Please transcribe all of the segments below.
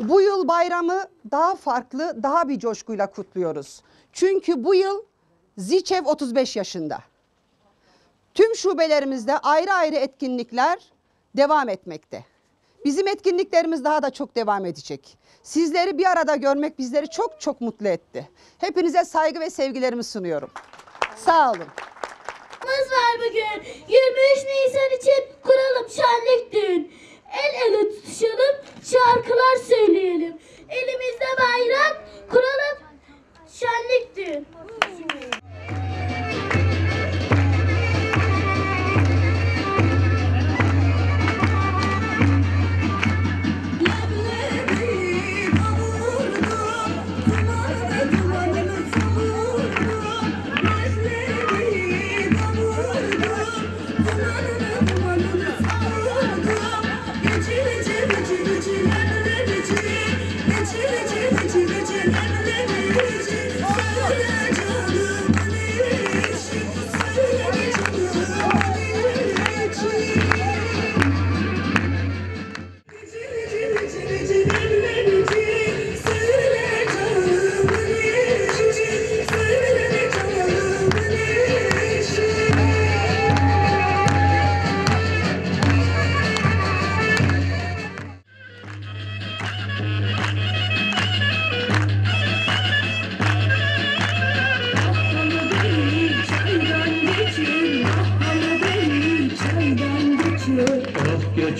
Bu yıl bayramı daha farklı, daha bir coşkuyla kutluyoruz. Çünkü bu yıl Ziçev 35 yaşında. Tüm şubelerimizde ayrı ayrı etkinlikler devam etmekte. Bizim etkinliklerimiz daha da çok devam edecek. Sizleri bir arada görmek bizleri çok çok mutlu etti. Hepinize saygı ve sevgilerimi sunuyorum. Sağ olun. Kutlamamız var bugün. 23 Nisan için kuralım şenlik düğün. El ele tutuşalım, Argentina!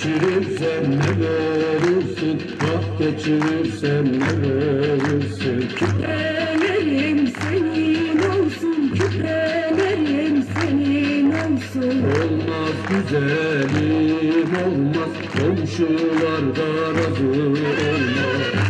Geçirirsen ne verirsin? Ah geçirirsen ne verirsin? Küpelerim senin olsun, küpelerim senin olsun. Olmaz güzelim olmaz. Komşular da razı olmaz